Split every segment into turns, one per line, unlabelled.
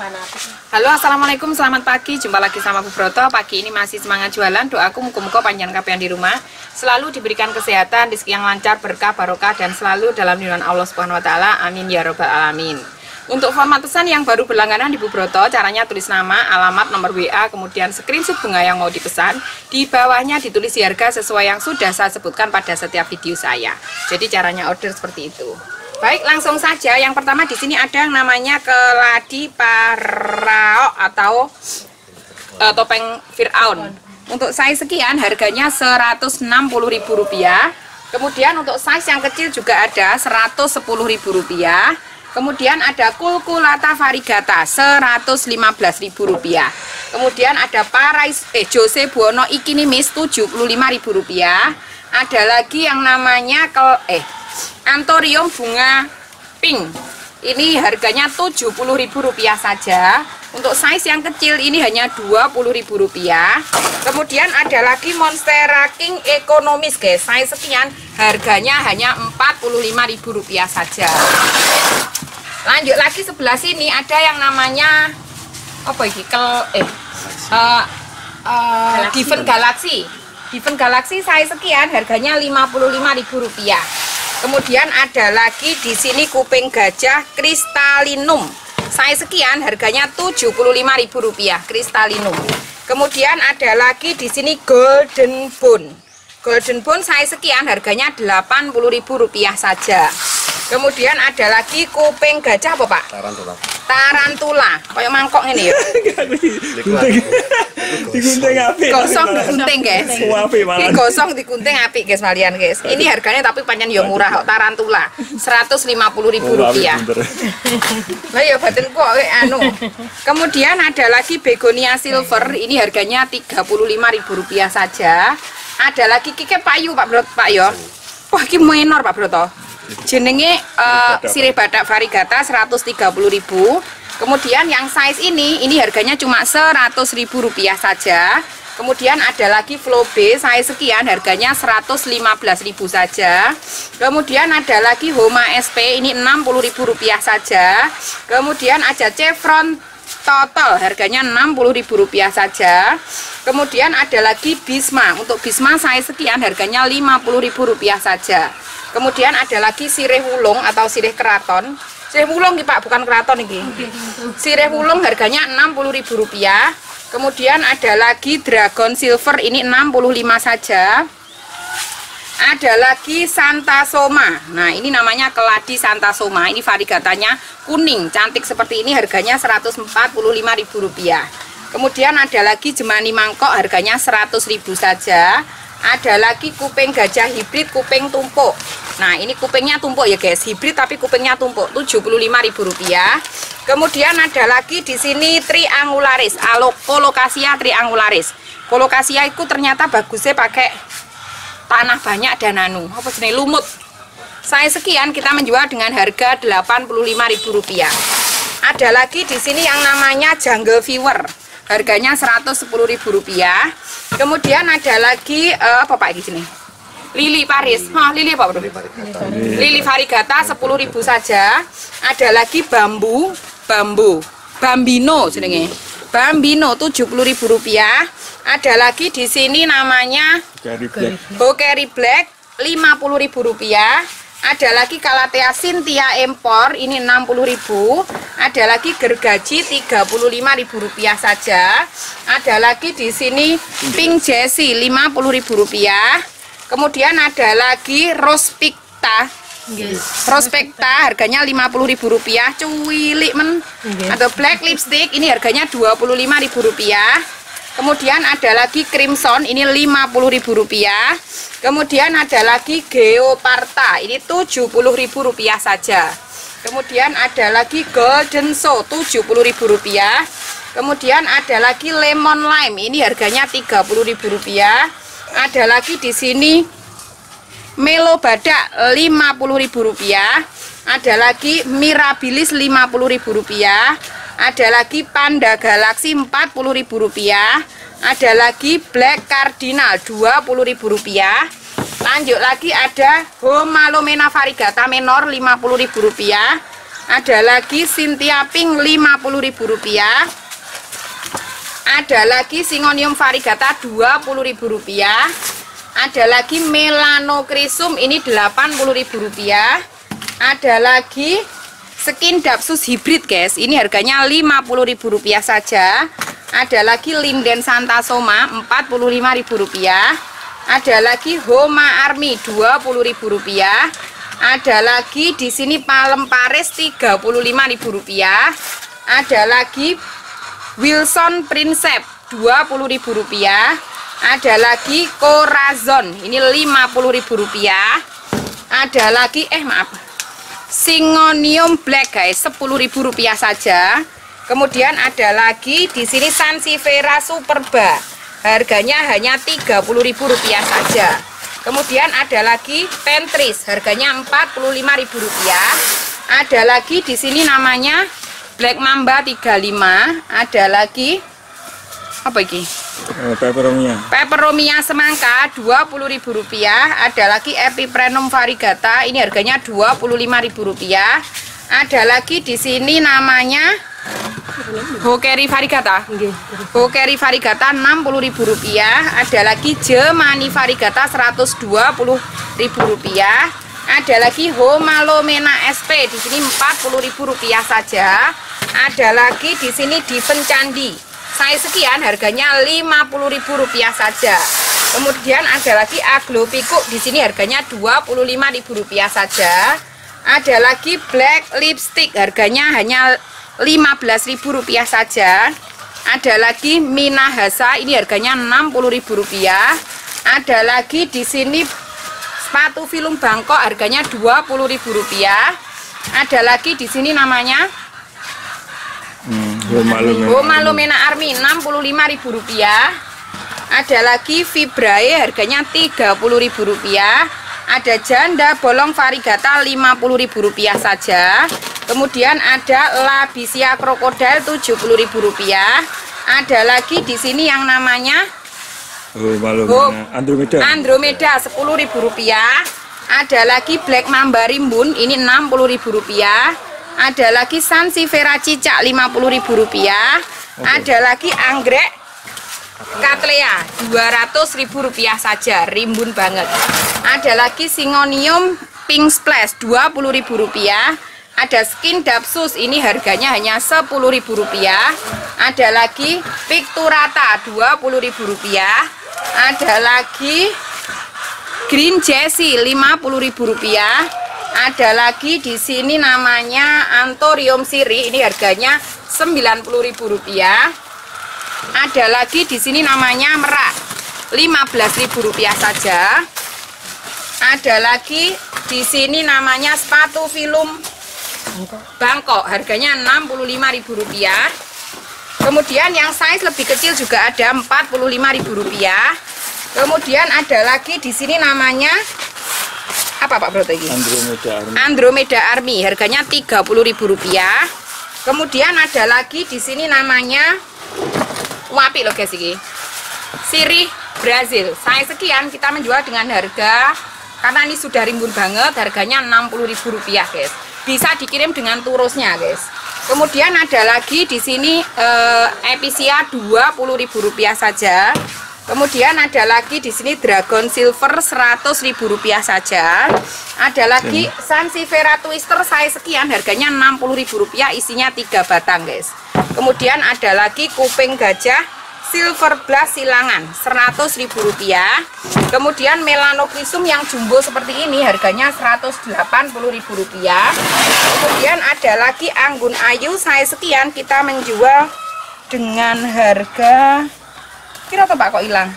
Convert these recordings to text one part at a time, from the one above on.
Halo assalamualaikum selamat pagi. Jumpa lagi sama Bu Broto. Pagi ini masih semangat jualan. Doaku muka-muka panjang kapian di rumah. Selalu diberikan kesehatan rezeki yang lancar berkah barokah dan selalu dalam lindungan Allah Subhanahu Wa Taala. Amin ya robbal alamin. Untuk format pesan yang baru berlangganan di Bu Broto caranya tulis nama alamat nomor WA kemudian screenshot bunga yang mau dipesan. Di bawahnya ditulis harga sesuai yang sudah saya sebutkan pada setiap video saya. Jadi caranya order seperti itu Baik, langsung saja. Yang pertama di sini ada yang namanya keladi parao atau uh, topeng Firaun. Untuk size sekian harganya Rp160.000. Kemudian untuk size yang kecil juga ada Rp110.000. Kemudian ada kulkulata varigata Rp115.000. Kemudian ada parais eh Jose Buono Ikinimis Rp75.000. Ada lagi yang namanya ke eh Antorium bunga pink. Ini harganya Rp70.000 saja. Untuk size yang kecil ini hanya Rp20.000. Kemudian ada lagi Monstera King ekonomis guys. Size sekian harganya hanya Rp45.000 saja. Lanjut lagi sebelah sini ada yang namanya apa ini? Kel eh uh, uh, Diven Galaxy. Diven Galaxy size sekian harganya Rp55.000. Kemudian ada lagi di sini kuping gajah kristalinum. Saya sekian harganya Rp75.000 kristalinum. Kemudian ada lagi di sini golden bone. Golden bone saya sekian harganya Rp80.000 saja. Kemudian ada lagi kuping gajah apa, Pak?
Tarantula.
Tarantula. Kayak mangkok ini ya.
Digunting. Digunting api.
Gosong digunting, guys.
Api malah.
Gosong digunting api, guys, malian, guys. Ini harganya tapi panjang ya murah kok Tarantula. Rp150.000. rupiah. Lah ya batin kok anu. Kemudian ada lagi begonia silver. Ini harganya Rp35.000 saja. Ada lagi kike payu, Pak Bro, Pak yo. Wah, ini minor, Pak Broto jenenge uh, sirih badak varigata 130.000 kemudian yang size ini ini harganya cuma 100.000 rupiah saja. Kemudian ada lagi flow B size sekian harganya 115.000 saja. Kemudian ada lagi Homa SP ini 60.000 rupiah saja. Kemudian ada Chevron total harganya Rp60.000 saja. Kemudian ada lagi Bisma untuk Bisma saya sekian harganya Rp50.000 saja kemudian ada lagi sirih wulung atau sirih keraton. Sirih wulung nih Pak bukan keraton ini sirih wulung harganya Rp60.000 kemudian ada lagi dragon silver ini 65 saja. Ada lagi Santa Soma. Nah ini namanya keladi Santa Soma. Ini variegatanya kuning cantik seperti ini harganya Rp145.000 kemudian ada lagi jemani mangkok harganya Rp100.000 saja ada lagi kuping gajah hibrid kuping tumpuk. Nah ini kupingnya tumpuk ya guys. Hibrid tapi kupingnya tumpuk. Rp75.000 kemudian ada lagi di sini triangularis. Alo kolokasia triangularis. Kolokasia itu ternyata bagusnya pakai tanah banyak dan anu apa jenis lumut. Saya sekian kita menjual dengan harga Rp85.000 ada lagi di sini yang namanya jungle viewer harganya Rp110.000 kemudian ada lagi uh, apa pak di sini Lili Paris, oh, lili apa bro? Lili varigata 10.000 saja. Ada lagi bambu, bambu, bambino jenenge. Bambino Rp70.000. Ada lagi di sini namanya Bokeri Black Rp50.000. Ada lagi Kalatea Cynthia Impor ini Rp60.000. Ada lagi gergaji Rp35.000 saja. Ada lagi di sini Pink Jessie Rp50.000. Kemudian ada lagi Rospekta Yes. Prospekta harganya Rp50.000 cuwilik men okay. atau black lipstick ini harganya Rp25.000 kemudian ada lagi crimson ini Rp50.000 kemudian ada lagi geoparta ini Rp70.000 saja. Kemudian ada lagi golden show Rp70.000 kemudian ada lagi lemon lime ini harganya Rp30.000 ada lagi di sini Melo badak Rp50.000 ada lagi Mirabilis Rp50.000 ada lagi Panda Galaxy Rp40.000 ada lagi Black Cardinal Rp20.000 lanjut lagi ada Homalomena Varigata Menor Rp50.000 Ada lagi Cynthia Pink Rp50.000. Ada lagi Singonium variegata Rp20.000. Ada lagi Melanochrysum ini Rp80.000. Ada lagi skin Dapsus hybrid guys. Ini harganya Rp50.000 saja. Ada lagi Linden Santa Soma Rp45.000. Ada lagi Homa Army Rp20.000. Ada lagi di sini palem paris Rp35.000. Ada lagi Wilson Princep Rp20.000. Ada lagi Corazon ini Rp50.000. Ada lagi eh maaf. Singonium Black guys Rp10.000 saja. Kemudian ada lagi di sini Sansevieria Superba. Harganya hanya Rp30.000 saja. Kemudian ada lagi pentris, harganya Rp45.000. Ada lagi di sini namanya Black Mamba 35. Ada lagi apa ini?
Oh, peperomia.
Peperomia semangka Rp20.000. Ada lagi Epiprenum variegata, ini harganya Rp25.000. Ada lagi di sini namanya Hokeri varigata. Hokeri varigata Rp60.000. Ada lagi Jemani varigata Rp120.000. Ada lagi Homalomena SP di sini Rp40.000 saja. Ada lagi di sini di Pencandi. Saya sekian harganya Rp50.000 saja. Kemudian ada lagi Aglo Pikuk di sini harganya Rp25.000 saja. Ada lagi black lipstick harganya hanya Rp15.000 saja. Ada lagi Minahasa, ini harganya Rp60.000. Ada lagi di sini sepatu film Bangkok harganya Rp20.000. Ada lagi di sini namanya
hmm,
Homa Lumena Army Rp65.000. Ada lagi Vibrae harganya Rp30.000. Ada janda bolong varigata Rp50.000 saja. Kemudian ada labisia krokodil Rp70.000. Ada lagi di sini yang namanya
Oh, malu oh, Andromeda.
Andromeda Rp10.000. Ada lagi Black Mamba Rimbun ini Rp60.000. Ada lagi Sansevieria cicak Rp50.000. Okay. Ada lagi anggrek Cattleya Rp200.000 saja, rimbun banget. Ada lagi Singonium Pink Splash Rp20.000 ada skin dapsus ini harganya hanya Rp10.000 ada lagi picturata Rp20.000 ada lagi green jessie Rp50.000 ada lagi di sini namanya antorium siri. Ini harganya Rp90.000 ada lagi di sini namanya merak. Rp15.000 saja. Ada lagi di sini namanya sepatu film Bangkok. Harganya Rp65.000 kemudian yang size lebih kecil juga ada Rp45.000 kemudian ada lagi di sini namanya apa Pak Broto ini?
Andromeda Army.
Andromeda Army. Harganya Rp30.000 kemudian ada lagi di sini namanya wapi loh guys ini sirih Brazil. Saya sekian kita menjual dengan harga karena ini sudah rimbun banget harganya Rp60.000 guys. Bisa dikirim dengan turusnya guys. Kemudian ada lagi di sini eh, episia Rp20.000 saja kemudian ada lagi di sini dragon silver Rp100.000 saja. Ada lagi Sansevieria twister saya sekian harganya Rp60.000 isinya tiga batang guys. Kemudian ada lagi kuping gajah silver blast silangan Rp100.000 kemudian melanochrysum yang jumbo seperti ini harganya Rp180.000 kemudian ada lagi anggun ayu saya sekian kita menjual dengan harga kira apa Pak kok hilang?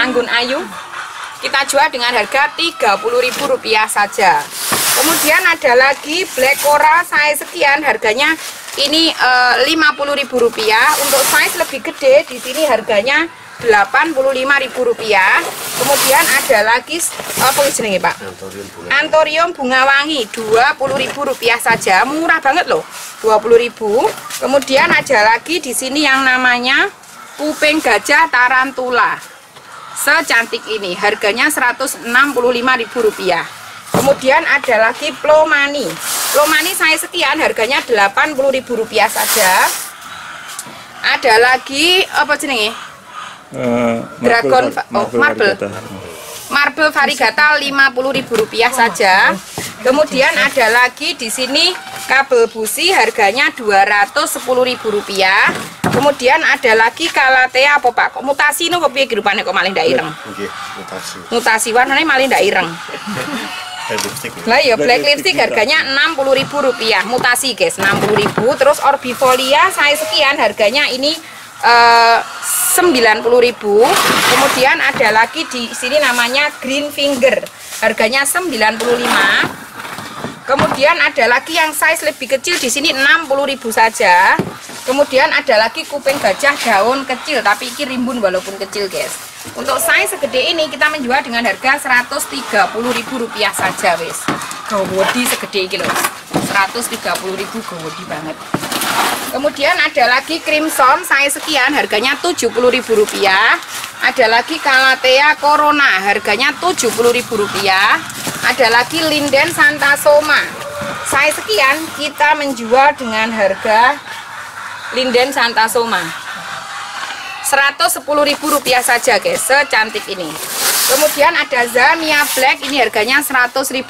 Anggun ayu. Kita jual dengan harga Rp30.000 saja. Kemudian ada lagi black coral saya sekian harganya ini eh, Rp50.000 untuk size lebih gede di sini harganya Rp85.000 kemudian ada lagi apa jenenge Pak Antorium bunga wangi Rp20.000 saja murah banget loh Rp20.000 kemudian ada lagi di sini yang namanya kuping gajah tarantula secantik ini harganya Rp165.000 Kemudian ada lagi plomani. Plomani saya sekian harganya Rp80.000 saja. Ada lagi apa jenenge?
Uh,
Dragon oh, marble. Marble varigata Rp50.000 saja. Kemudian ada lagi di sini kabel busi harganya Rp210.000. Kemudian ada lagi kalatea apa Pak? Kok mutasi no kok piye rupane kok maling ndak ireng? mutasi. Mutasi warnanya maling ndak ireng. Lah ya black lipstick harganya Rp60.000. Mutasi guys, Rp60.000. Terus orbifolia saya sekian harganya ini eh, Rp90.000. Kemudian ada lagi di sini namanya green finger. Harganya Rp95. Kemudian ada lagi yang size lebih kecil di sini Rp60.000 saja. Kemudian ada lagi kuping gajah daun kecil tapi ini rimbun walaupun kecil guys. Untuk size segede ini kita menjual dengan harga Rp130.000 saja wis. Gawodi segede ini loh. Rp130.000 gawodi banget. Kemudian ada lagi crimson size sekian harganya Rp70.000. Ada lagi Kalatea Corona harganya Rp70.000. Ada lagi linden Santa Soma. Size sekian kita menjual dengan harga linden Santa Soma Rp110.000 saja guys secantik ini kemudian ada Zamia Black ini harganya Rp100.000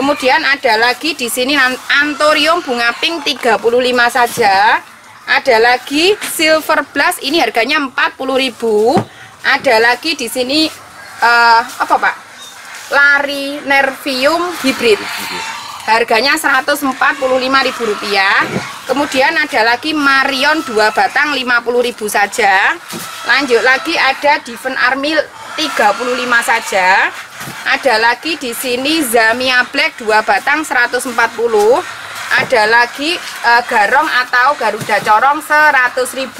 kemudian ada lagi di sini Antorium bunga pink 35 saja. Ada lagi Silver Blast ini harganya Rp40.000 ada lagi di sini uh, apa Pak? Lari Nervium Hybrid. Harganya Rp145.000 kemudian ada lagi Marion 2 batang 50.000 saja. Lanjut lagi ada Diven Armil 35 saja. Ada lagi di sini Zamia Black 2 batang 140 ada lagi e, garong atau Garuda corong 100.000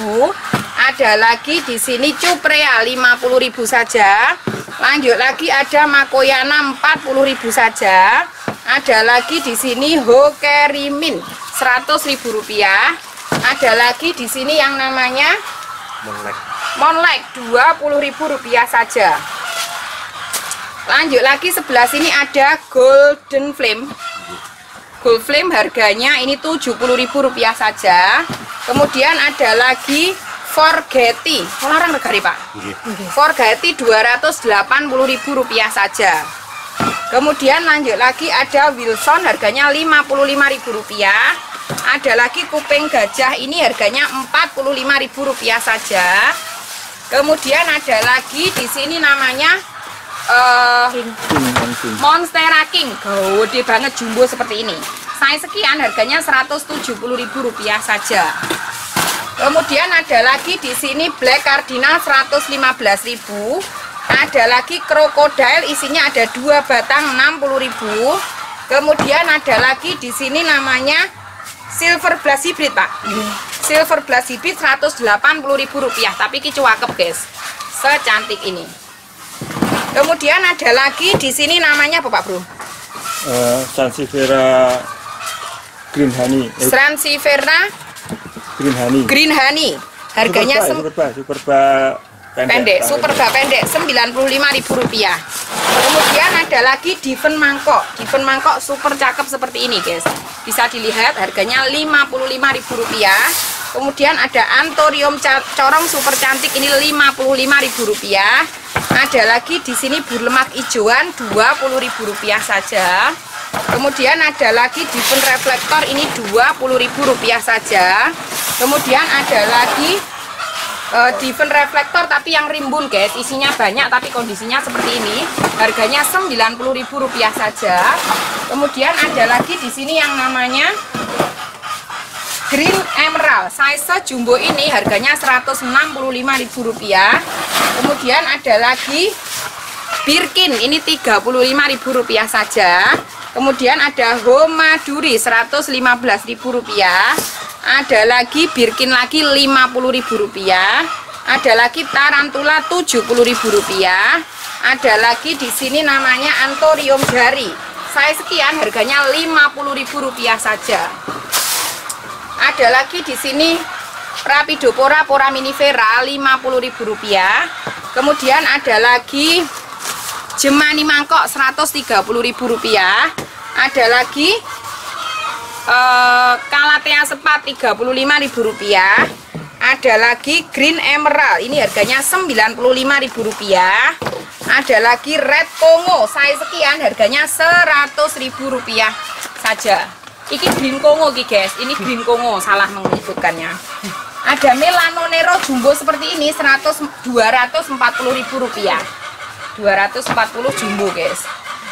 ada lagi di sini Cuprea 50.000 saja. Lanjut lagi ada Makoyana 40.000 saja. Ada lagi di sini Hokerimin Rp100.000. Ada lagi di sini yang namanya Monlek. Monlek Rp20.000 saja. Lanjut lagi sebelah sini ada Golden Flame. Gold Flame harganya ini Rp70.000 saja. Kemudian ada lagi Forgetty. Larang regari, Pak. Forgetty Rp280.000 saja. Kemudian lanjut lagi ada Wilson harganya Rp55.000. Ada lagi kuping gajah ini harganya Rp45.000 saja. Kemudian ada lagi di sini namanya uh, Monstera King. Gede banget jumbo seperti ini. Saya sekian harganya Rp170.000 saja. Kemudian ada lagi di sini Black Cardinal Rp115.000 ada lagi krokodil isinya ada dua batang 60.000 kemudian ada lagi di sini namanya silver blast hybrid pak. Silver blast hybrid 180.000 rupiah. Tapi ini cakep guys. Secantik ini. Kemudian ada lagi di sini namanya apa pak bro? Uh,
Sansevieria Green Honey.
Eh. Sansevieria
Green Honey.
Green Honey. Harganya
super super, super
pendek, pendek super bak pendek Rp95.000 kemudian ada lagi diven mangkok. Diven mangkok super cakep seperti ini guys. Bisa dilihat harganya Rp55.000 kemudian ada antorium corong super cantik ini Rp55.000 ada lagi di sini burlemak hijauan Rp20.000 saja. Kemudian ada lagi diven reflektor ini Rp20.000 saja. Kemudian ada lagi uh, diven reflektor tapi yang rimbun guys. Isinya banyak tapi kondisinya seperti ini. Harganya Rp90.000 saja. Kemudian ada lagi di sini yang namanya Green Emerald. Size jumbo ini harganya Rp165.000 kemudian ada lagi Birkin. Ini Rp35.000 saja. Kemudian ada Homaduri Rp115.000 ada lagi Birkin lagi Rp50.000 ada lagi Tarantula Rp70.000 ada lagi di sini namanya Antorium Jari. Saya sekian harganya Rp50.000 saja. Ada lagi di sini Rapidopora Pora Minifera Rp50.000 kemudian ada lagi Jemani mangkok Rp130.000. Ada lagi uh, Kalatea sepat Rp35.000. Ada lagi Green Emerald. Ini harganya Rp95.000. Ada lagi Red Kongo. Saya sekian harganya Rp100.000 saja. Iki Green Kongo ki guys. Ini Green Kongo salah menyebutkannya. Ada Melano Nero jumbo seperti ini 100 Rp240.000. 240 jumbo guys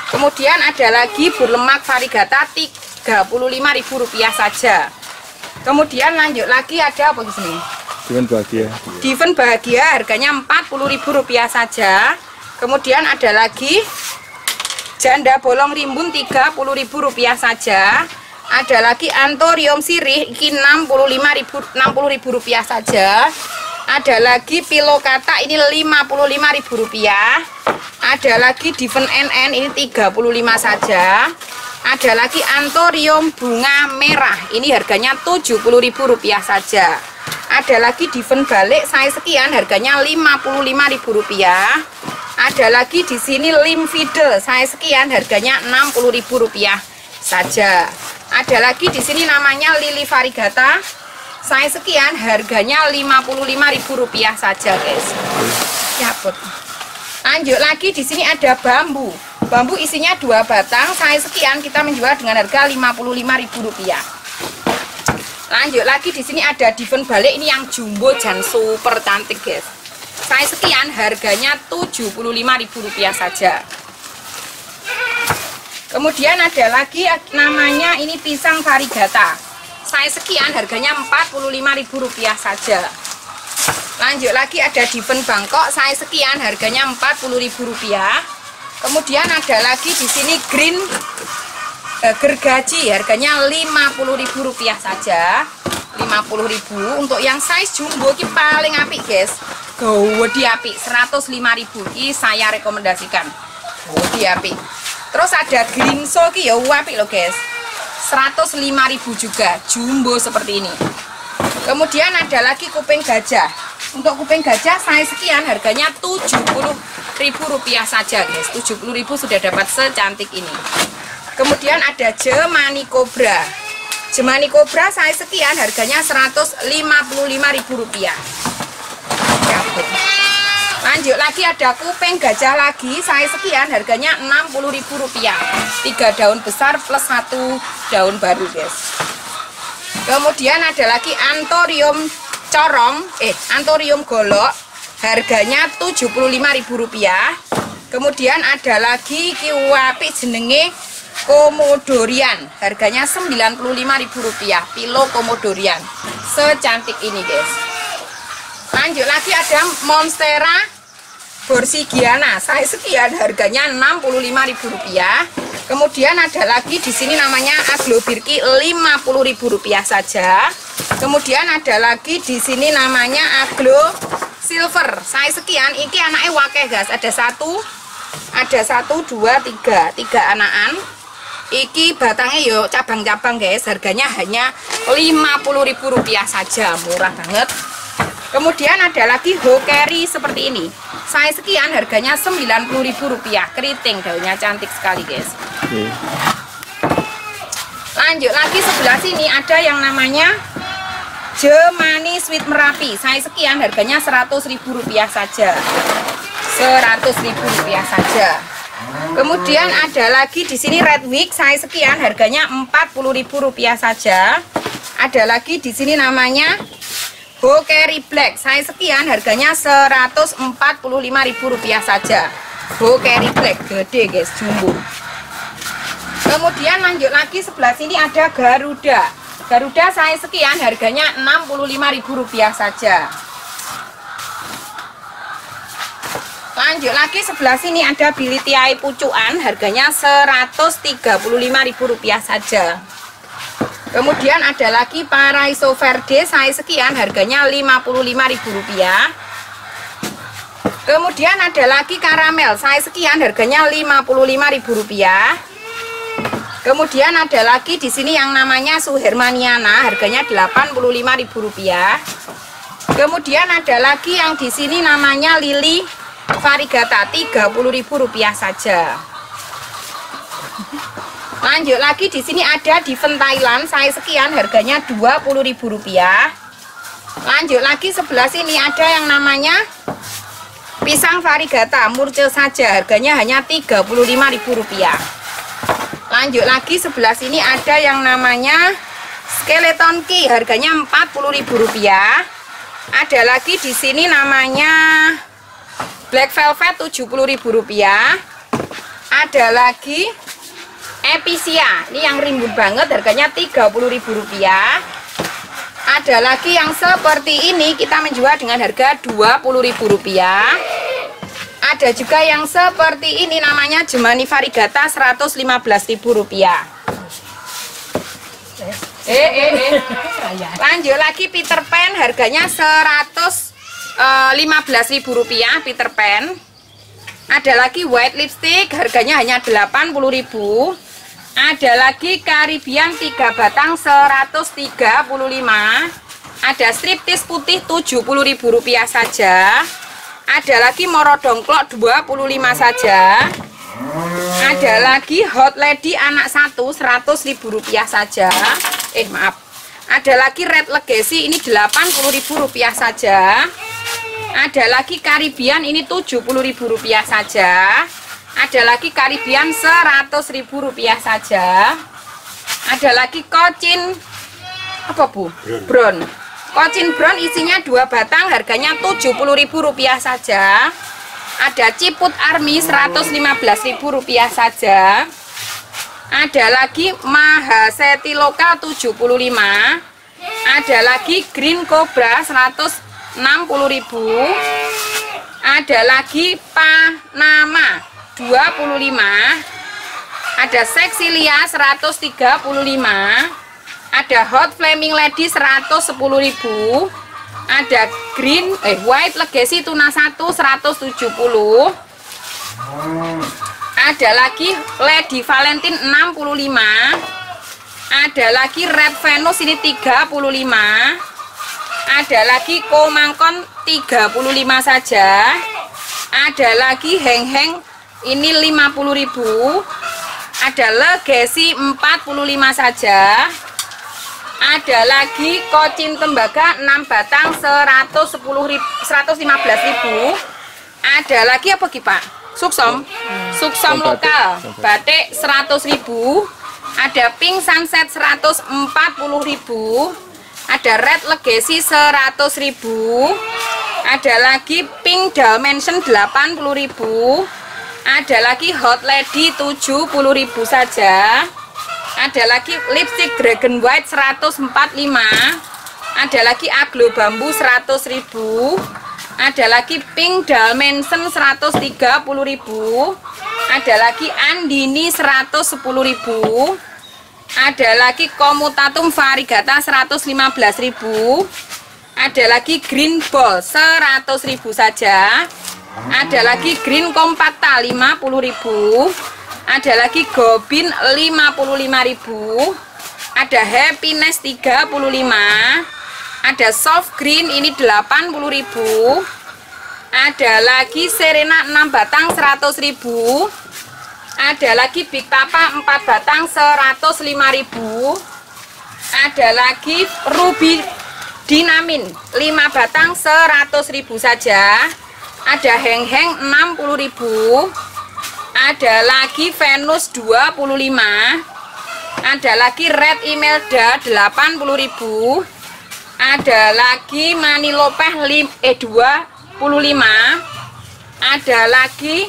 kemudian ada lagi berlemak varigata Rp35.000 saja. Kemudian lanjut lagi ada apa di sini?
Diven bahagia.
Diven bahagia harganya Rp40.000 saja. Kemudian ada lagi janda bolong rimbun Rp30.000 saja. Ada lagi antorium sirih ini Rp65.000 saja. Ada lagi pilokata ini Rp55.000 ada lagi diven NN ini 35 saja ada lagi antorium bunga merah. Ini harganya Rp70.000 saja. Ada lagi diven balik saya sekian harganya Rp55.000 ada lagi di sini limfidel saya sekian harganya Rp60.000 saja. Ada lagi di sini namanya lili varigata saya sekian harganya Rp55.000 saja guys. Ya put lanjut lagi di sini ada bambu bambu isinya dua batang saya sekian kita menjual dengan harga Rp55.000 lanjut lagi di sini ada diven balik. Ini yang jumbo dan super cantik guys. Saya sekian harganya Rp75.000 saja. Kemudian ada lagi namanya ini pisang varigata. Saya sekian harganya Rp45.000 saja. Lanjut lagi ada diven Bangkok. Saya sekian harganya Rp40.000 kemudian ada lagi di sini green eh, gergaji harganya Rp50.000 saja. Rp50.000 untuk yang size jumbo ini paling apik guys. Gede apik. Rp105.000 ini saya rekomendasikan. Gede apik. Terus ada green so ya apik loh guys. 105.000 juga. Jumbo seperti ini. Kemudian ada lagi kuping gajah. Untuk kuping gajah saya sekian harganya 70.000 rupiah saja guys. 70.000 sudah dapat secantik ini. Kemudian ada jemani kobra jemani kobra saya sekian harganya 155.000 rupiah. Lanjut lagi ada kuping gajah lagi saya sekian harganya Rp60.000 tiga daun besar plus satu daun baru guys. Kemudian ada lagi antorium corong eh antorium golok harganya Rp75.000 kemudian ada lagi kiwapi jenenge komodorian. Harganya Rp95.000 pilo komodorian. Secantik ini guys. Lanjut lagi ada monstera Borsigiana. Saya sekian harganya Rp65.000. Kemudian ada lagi di sini namanya Aglo Birki Rp50.000 saja. Kemudian ada lagi di sini namanya Aglo Silver. Saya sekian. Iki anaknya wakeh guys. Ada satu, ada satu, dua, tiga, tiga anakan. Iki batangnya yo cabang-cabang guys. Harganya hanya Rp50.000 saja. Murah banget. Kemudian ada lagi hokeri seperti ini. Saya sekian harganya Rp90.000 keriting daunnya cantik sekali guys. Lanjut lagi sebelah sini ada yang namanya Jemani Sweet Merapi. Saya sekian harganya Rp100.000 saja. Rp100.000 saja. Kemudian ada lagi di sini Red Wig. Saya sekian harganya Rp40.000 saja. Ada lagi di sini namanya Bokeri Black saya sekian harganya Rp145.000 saja. Bokeri Black gede guys jumbo. Kemudian lanjut lagi sebelah sini ada Garuda. Garuda saya sekian harganya Rp65.000 saja. Lanjut lagi sebelah sini ada bilitiai pucuan harganya Rp135.000 saja Kemudian ada lagi Paraiso Verde saya sekian harganya Rp55.000. Kemudian ada lagi karamel saya sekian harganya Rp55.000. Kemudian ada lagi di sini yang namanya Suhermaniana harganya Rp85.000. Kemudian ada lagi yang di sini namanya Lili varigata Rp30.000 saja. Lanjut lagi di sini ada di Thailand saya sekian harganya Rp20.000. Lanjut lagi sebelah sini ada yang namanya pisang varigata murce saja harganya hanya Rp35.000. Lanjut lagi sebelah sini ada yang namanya skeleton key harganya Rp40.000. Ada lagi di sini namanya black velvet Rp70.000. Ada lagi Episia. Ini yang rimbun banget harganya Rp30.000. Ada lagi yang seperti ini kita menjual dengan harga Rp20.000. Ada juga yang seperti ini namanya Jemani Varigata Rp115.000. Eh, eh, eh. Lanjut lagi Peter Pan harganya Rp115.000 Peter Pan. Ada lagi white lipstick harganya hanya Rp80.000 ada lagi Karibian 3 batang 135 ada striptis putih Rp70.000 saja. Ada lagi moro dongklok 25 saja. Ada lagi hot lady anak satu Rp100.000 saja. Eh maaf. Ada lagi red legacy ini Rp80.000 saja. Ada lagi Karibian ini Rp70.000 saja ada lagi karibian seratus ribu rupiah saja. Ada lagi kocin apa bu? brown kocin brown isinya dua batang harganya ribu rupiah saja. Ada ciput army ribu rupiah saja. Ada lagi mahaseti lokal 75 ada lagi green cobra ribu. Ada lagi panama 25 ada seksilia 135 ada hot flaming lady 110.000 ada green eh white legacy tuna 1 170 ada lagi lady valentine 65 ada lagi red venus ini 35 ada lagi komangkon 35 saja ada lagi heng-heng ini 50.000 ada legacy 45 saja. Ada lagi kocin tembaga 6 batang 110 115.000 ada lagi apa ki Pak? Suksom suksom lokal. Batik. 100.000 ada pink sunset 140.000 ada red legacy 100.000 ada lagi pink dimension 80.000 ada lagi hot lady 70.000 saja. Ada lagi lipstick dragon white 145 ada lagi aglo bambu 100.000 ada lagi pink dimension 130.000 ada lagi andini 110.000 ada lagi komutatum varigata 115.000 ada lagi green ball 100.000 saja ada lagi green kompakta 50.000 ada lagi gobin 55.000 ada happiness 35 ada soft green ini 80.000 ada lagi serena 6 batang 100.000 ada lagi big papa 4 batang 105.000 ada lagi ruby dinamin 5 batang 100.000 saja ada heng-heng 60.000 ada lagi Venus 25 ada lagi Red Imelda 80.000 ada lagi Manilopeh eh 25 ada lagi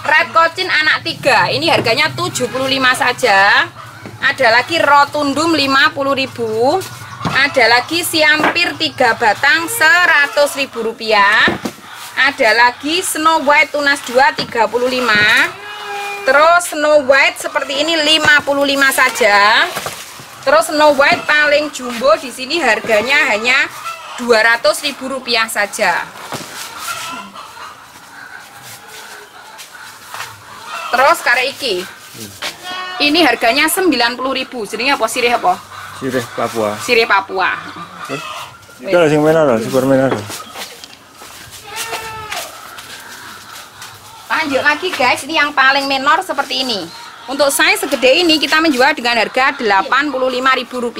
Red Kocin anak 3 ini harganya 75 saja. Ada lagi Rotundum 50.000 ada lagi Siampir 3 batang 100.000 rupiah ada lagi Snow White tunas 2 35 terus Snow White seperti ini 55 saja. Terus Snow White paling jumbo di sini harganya hanya Rp200.000 saja. Terus kare iki. Ini harganya 90.000 jadi apa? Sirih apa?
sirih Papua.
Sirih Papua.
Eh, itu yang mana super mana
Lanjut lagi guys, ini yang paling menor seperti ini. Untuk size segede ini kita menjual dengan harga Rp85.000.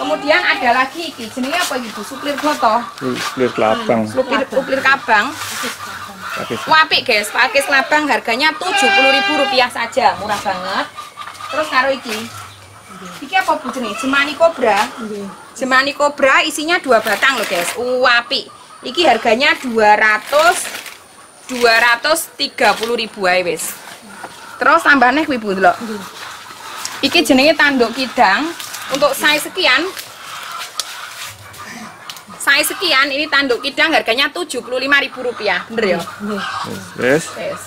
Kemudian ada lagi iki jenenge apa Bu? Suplir goto.
Suplir kelabang.
Suplir suplir kabang. Wapik guys, pakai selabang harganya Rp70.000 saja, murah banget. Terus karo iki. Iki apa Bu jenenge? Jemani Cobra. Jemani Cobra isinya dua batang loh guys. Wapik. Iki harganya 200 230.000 ae wis. Terus tambah nih Ibu delok. Iki jenenge tanduk kidang untuk size sekian. Size sekian ini tanduk kidang harganya Rp75.000. Bener ya?
Wes.
Yes.